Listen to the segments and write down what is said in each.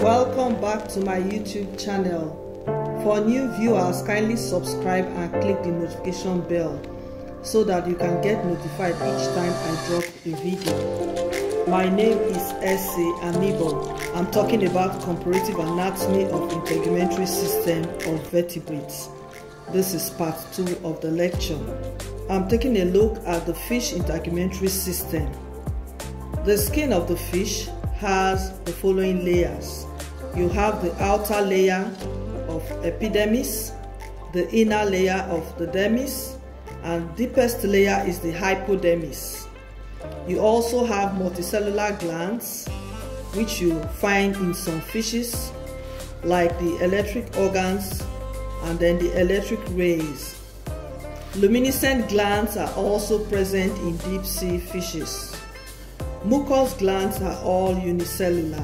Welcome back to my YouTube channel. For new viewers, kindly subscribe and click the notification bell so that you can get notified each time I drop a video. My name is Ese Anibor. I'm talking about comparative anatomy of integumentary system of vertebrates. This is part 2 of the lecture. I'm taking a look at the fish integumentary system. The skin of the fish has the following layers you have the outer layer of epidermis, the inner layer of the dermis, and deepest layer is the hypodermis. You also have multicellular glands, which you find in some fishes, like the electric organs and then the electric rays. Luminescent glands are also present in deep sea fishes. Mucous glands are all unicellular.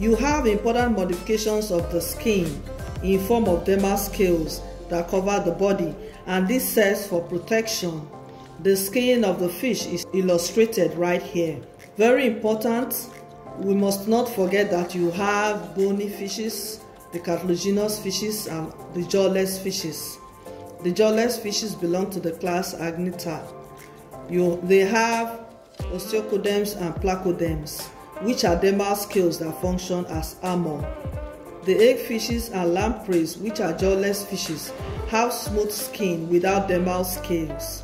You have important modifications of the skin in form of dermal scales that cover the body and this serves for protection. The skin of the fish is illustrated right here. Very important, we must not forget that you have bony fishes, the cartilaginous fishes and the jawless fishes. The jawless fishes belong to the class Agnatha. You, they have ostracoderms and placoderms which are dermal scales that function as armor. The hagfishes and lampreys, which are jawless fishes, have smooth skin without dermal scales.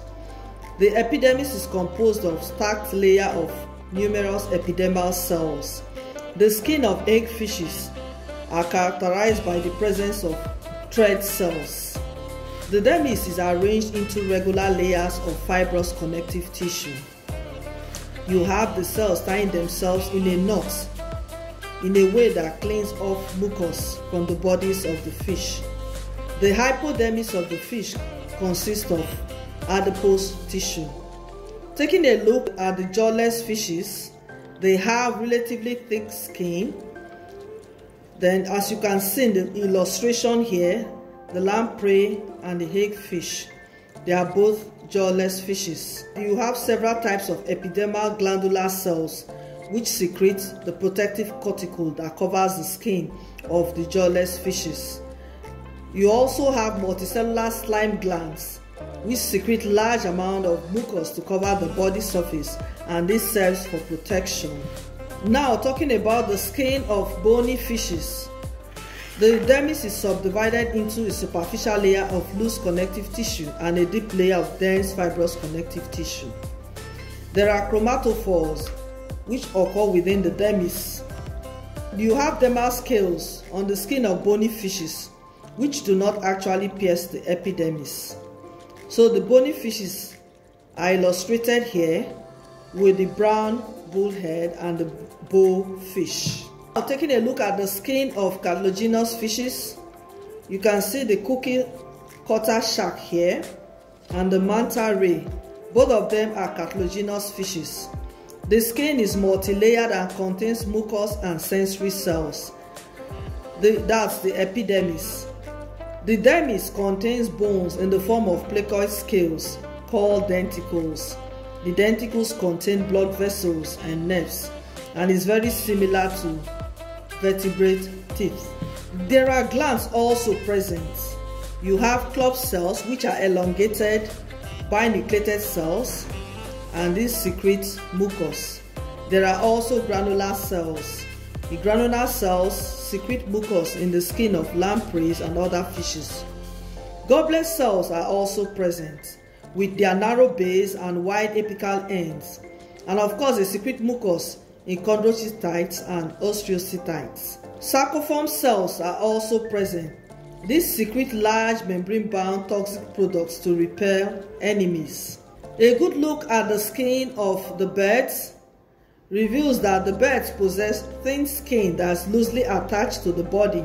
The epidermis is composed of stacked layer of numerous epidermal cells. The skin of hagfishes are characterized by the presence of thread cells. The dermis is arranged into regular layers of fibrous connective tissue you have the cells tying themselves in a knot in a way that cleans off mucus from the bodies of the fish. The hypodermis of the fish consists of adipose tissue. Taking a look at the jawless fishes, they have relatively thick skin. Then as you can see in the illustration here, the lamprey and the hagfish, they are both jawless fishes. You have several types of epidermal glandular cells which secrete the protective cuticle that covers the skin of the jawless fishes. You also have multicellular slime glands which secrete large amount of mucus to cover the body surface and this serves for protection. Now talking about the skin of bony fishes. The dermis is subdivided into a superficial layer of loose connective tissue and a deep layer of dense fibrous connective tissue. There are chromatophores which occur within the dermis. You have dermal scales on the skin of bony fishes which do not actually pierce the epidermis. So the bony fishes are illustrated here with the brown bullhead and the bow fish. Now taking a look at the skin of cartilaginous fishes, you can see the cookie cutter shark here and the manta ray. Both of them are cartilaginous fishes. The skin is multi-layered and contains mucus and sensory cells. The, that's the epidermis. The dermis contains bones in the form of placoid scales called denticles. The denticles contain blood vessels and nerves and is very similar to vertebrate teeth. There are glands also present. You have club cells which are elongated binucleated cells and these secrete mucus. There are also granular cells. The granular cells secrete mucus in the skin of lampreys and other fishes. Goblet cells are also present with their narrow base and wide apical ends. And of course, they secrete mucus in chondrocytes and osteocytes. Sacciform cells are also present. These secrete large membrane-bound toxic products to repel enemies. A good look at the skin of the birds reveals that the birds possess thin skin that's loosely attached to the body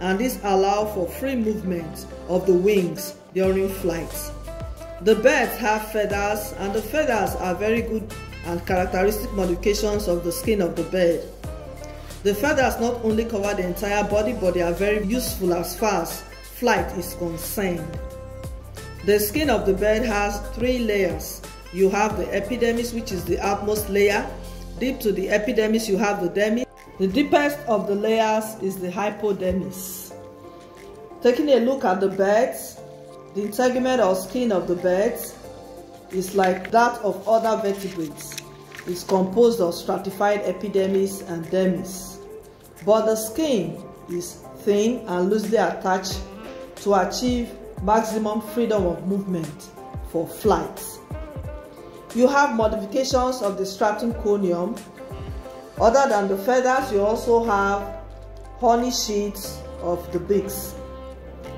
and this allows for free movement of the wings during flight. The birds have feathers and the feathers are very good and characteristic modifications of the skin of the bird. The feathers not only cover the entire body but they are very useful as far as flight is concerned. The skin of the bird has three layers. You have the epidermis which is the outmost layer. Deep to the epidermis you have the dermis The deepest of the layers is the hypodermis. Taking a look at the birds, the integument or skin of the birds is like that of other vertebrates. It's composed of stratified epidermis and dermis. But the skin is thin and loosely attached to achieve maximum freedom of movement for flight. You have modifications of the stratum corneum. Other than the feathers, you also have horny sheets of the beaks.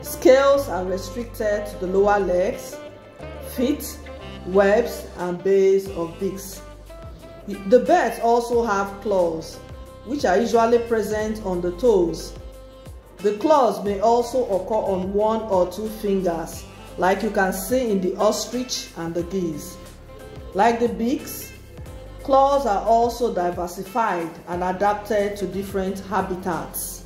Scales are restricted to the lower legs, feet, webs, and base of beaks. The birds also have claws, which are usually present on the toes. The claws may also occur on one or two fingers, like you can see in the ostrich and the geese. Like the beaks, claws are also diversified and adapted to different habitats.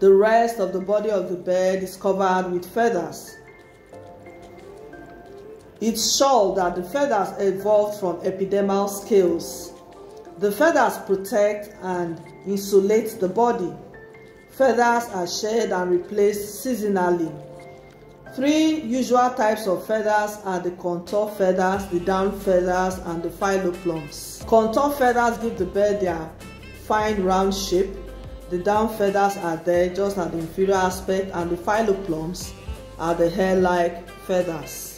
The rest of the body of the bird is covered with feathers. It's shown that the feathers evolved from epidermal scales. The feathers protect and insulate the body. Feathers are shed and replaced seasonally Three usual types of feathers are the contour feathers, the down feathers, and the filoplumes. Contour feathers give the bird their fine round shape. The down feathers are there just at the inferior aspect and the filoplumes are the hair-like feathers.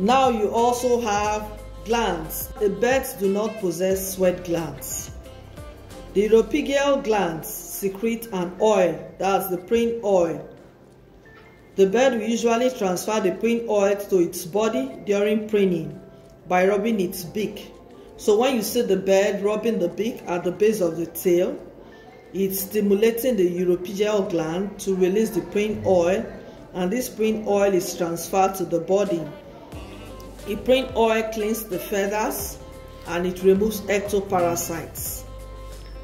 Now you also have glands. The birds do not possess sweat glands. The uropygial glands secrete an oil, that's the preen oil, the bird will usually transfer the preen oil to its body during preening by rubbing its beak. So when you see the bird rubbing the beak at the base of the tail, it's stimulating the uropygial gland to release the preen oil and this preen oil is transferred to the body. The preen oil cleans the feathers and it removes ectoparasites.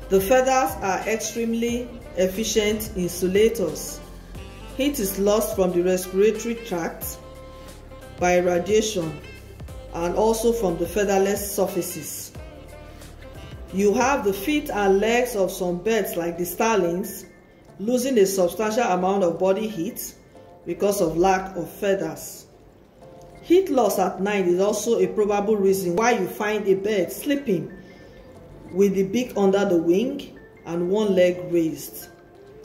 The feathers are extremely efficient insulators. Heat is lost from the respiratory tract by radiation and also from the featherless surfaces. You have the feet and legs of some birds like the starlings losing a substantial amount of body heat because of lack of feathers. Heat loss at night is also a probable reason why you find a bird sleeping with the beak under the wing and one leg raised.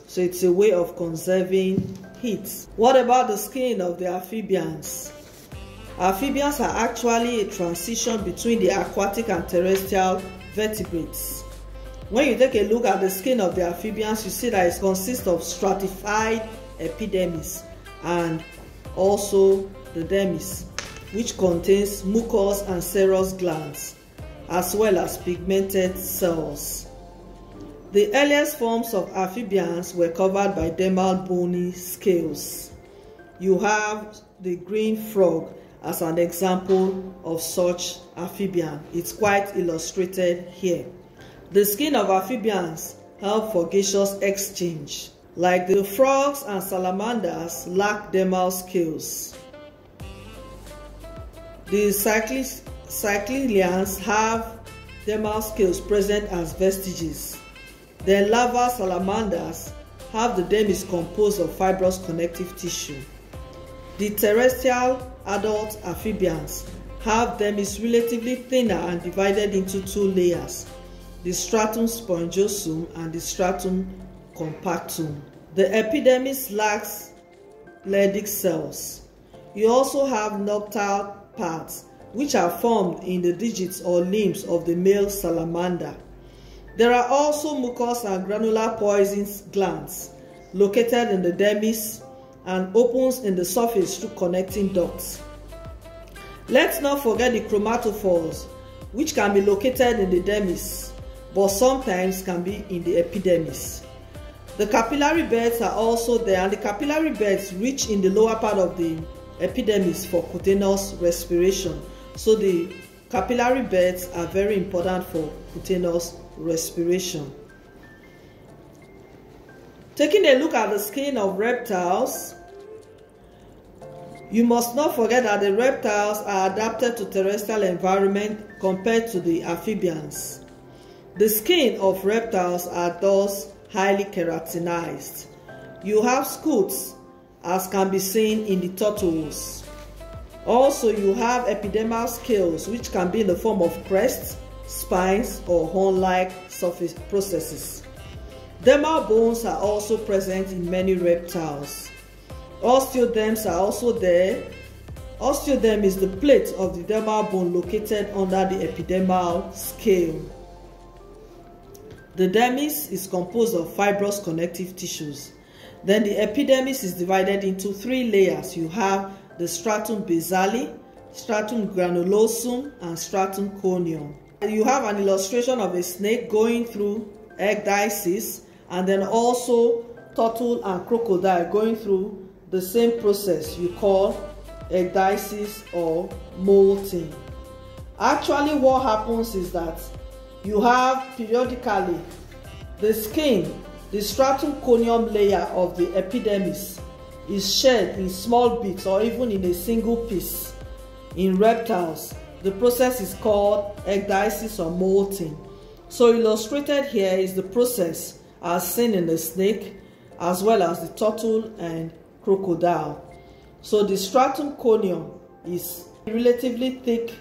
So it's a way of conserving heat. What about the skin of the amphibians? Amphibians are actually a transition between the aquatic and terrestrial vertebrates. When you take a look at the skin of the amphibians, you see that it consists of stratified epidermis and also the dermis, which contains mucous and serous glands, as well as pigmented cells. The earliest forms of amphibians were covered by dermal bony scales. You have the green frog as an example of such amphibian. It's quite illustrated here. The skin of amphibians help for gaseous exchange. Like the frogs and salamanders lack dermal scales. The cyclilians have dermal scales present as vestiges. The larval salamanders have the dermis composed of fibrous connective tissue. The terrestrial adult amphibians have dermis relatively thinner and divided into two layers, the stratum spongiosum and the stratum compactum. The epidermis lacks Leydig cells. You also have noctile parts which are formed in the digits or limbs of the male salamander. There are also mucous and granular poison glands located in the dermis and opens in the surface through connecting ducts. Let's not forget the chromatophores, which can be located in the dermis, but sometimes can be in the epidermis. The capillary beds are also there, and the capillary beds reach in the lower part of the epidermis for cutaneous respiration. So the capillary beds are very important for cutaneous respiration. Taking a look at the skin of reptiles, you must not forget that the reptiles are adapted to terrestrial environment compared to the amphibians. The skin of reptiles are thus highly keratinized. You have scutes as can be seen in the turtles. Also, you have epidermal scales which can be in the form of crests, spines, or horn-like surface processes. Dermal bones are also present in many reptiles. Osteoderms are also there. Osteoderm is the plate of the dermal bone located under the epidermal scale. The dermis is composed of fibrous connective tissues. Then the epidermis is divided into three layers. You have the stratum basale, stratum granulosum, and stratum corneum. You have an illustration of a snake going through ecdysis and then also turtle and crocodile going through the same process you call ecdysis or molting. Actually what happens is that you have periodically the skin the stratum corneum layer of the epidermis is shed in small bits or even in a single piece. In reptiles, the process is called ecdysis or molting. So illustrated here is the process as seen in the snake as well as the turtle and crocodile. So the stratum corneum is a relatively thick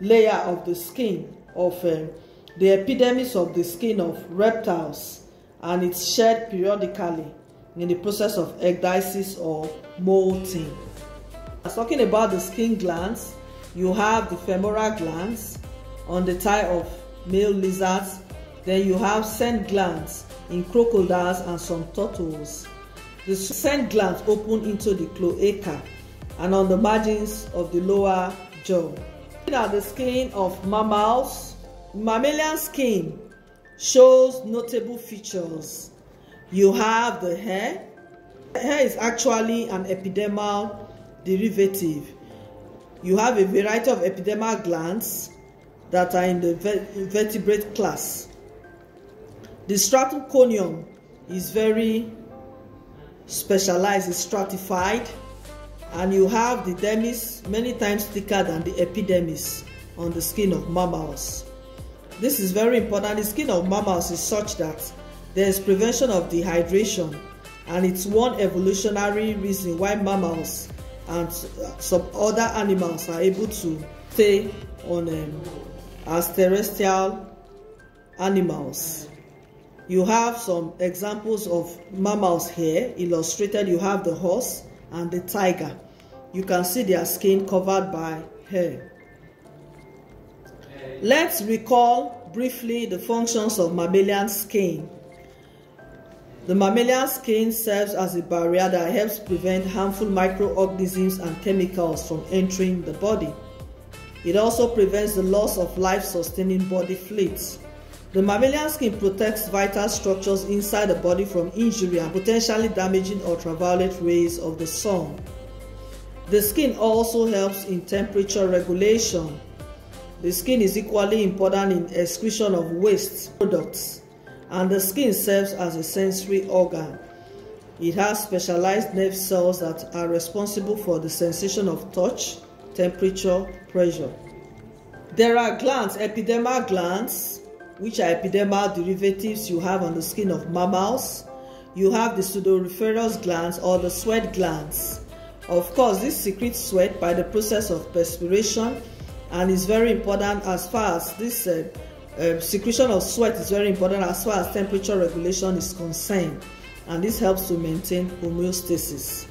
layer of the skin of um, the epidermis of the skin of reptiles and it's shed periodically in the process of ecdysis or molting. As talking about the skin glands, you have the femoral glands on the thigh of male lizards, then you have scent glands in crocodiles and some turtles. The scent glands open into the cloaca and on the margins of the lower jaw. Looking at the skin of mammals, mammalian skin shows notable features. You have the hair. Hair is actually an epidermal derivative. You have a variety of epidermal glands that are in the vertebrate class. The stratum is very specialized, it's stratified, and you have the dermis many times thicker than the epidermis on the skin of mammals. This is very important. The skin of mammals is such that there is prevention of dehydration and it's one evolutionary reason why mammals and some other animals are able to stay on um, as terrestrial animals. You have some examples of mammals here illustrated. You have the horse and the tiger. You can see their skin covered by hair. Let's recall briefly the functions of mammalian skin. The mammalian skin serves as a barrier that helps prevent harmful microorganisms and chemicals from entering the body. It also prevents the loss of life-sustaining body fluids. The mammalian skin protects vital structures inside the body from injury and potentially damaging ultraviolet rays of the sun. The skin also helps in temperature regulation. The skin is equally important in excretion of waste products and the skin serves as a sensory organ. It has specialized nerve cells that are responsible for the sensation of touch, temperature, pressure. There are glands, epidermal glands, which are epidermal derivatives you have on the skin of mammals. You have the sudoriferous glands or the sweat glands. Of course, this secretes sweat by the process of perspiration and is very important as far as this uh, uh, secretion of sweat is very important as far as temperature regulation is concerned and this helps to maintain homeostasis.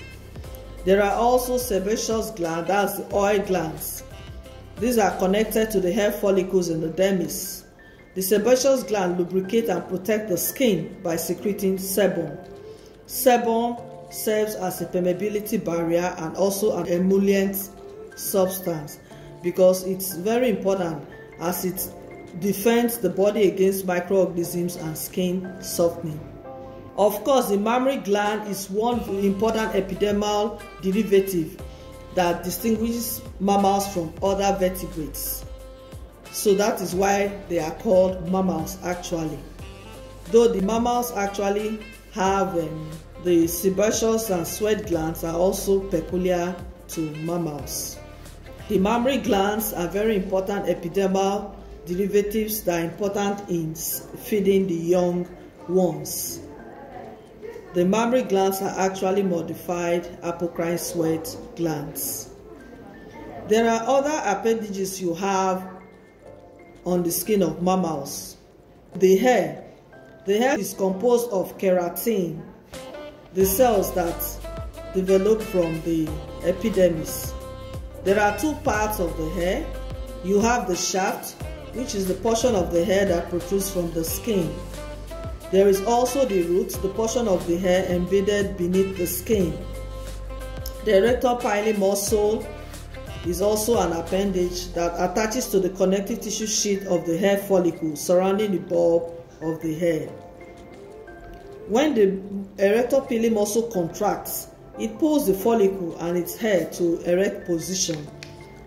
There are also sebaceous glands, that's the oil glands. These are connected to the hair follicles in the dermis. The sebaceous gland lubricate and protect the skin by secreting sebum. Sebum serves as a permeability barrier and also an emollient substance because it's very important as it defends the body against microorganisms and skin softening. Of course, the mammary gland is one important epidermal derivative that distinguishes mammals from other vertebrates. So that is why they are called mammals actually. Though the mammals actually have um, the sebaceous and sweat glands are also peculiar to mammals. The mammary glands are very important epidermal derivatives that are important in feeding the young ones. The mammary glands are actually modified apocrine sweat glands. There are other appendages you have on the skin of mammals. The hair. The hair is composed of keratin, the cells that develop from the epidermis. There are two parts of the hair. You have the shaft, which is the portion of the hair that protrudes from the skin. There is also the root, the portion of the hair embedded beneath the skin. The erector pili muscle is also an appendage that attaches to the connective tissue sheath of the hair follicle surrounding the bulb of the hair. When the erector pili muscle contracts, it pulls the follicle and its hair to erect position.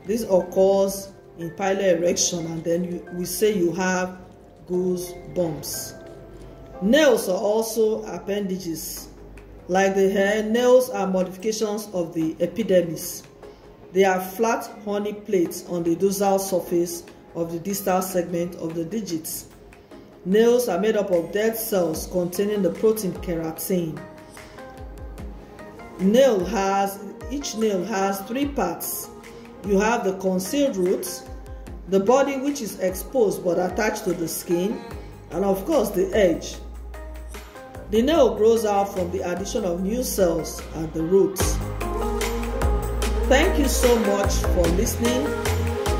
This occurs in piloerection and then you, we say you have goose bumps. Nails are also appendages. Like the hair, nails are modifications of the epidermis. They are flat horny plates on the dorsal surface of the distal segment of the digits. Nails are made up of dead cells containing the protein keratin. Nail has each nail has three parts. You have the concealed roots, the body which is exposed but attached to the skin, and of course the edge. The nail grows out from the addition of new cells at the roots. Thank you so much for listening.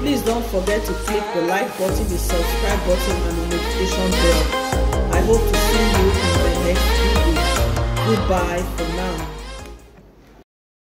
Please don't forget to click the like button, the subscribe button and the notification bell. I hope to see you in the next video. Goodbye for now.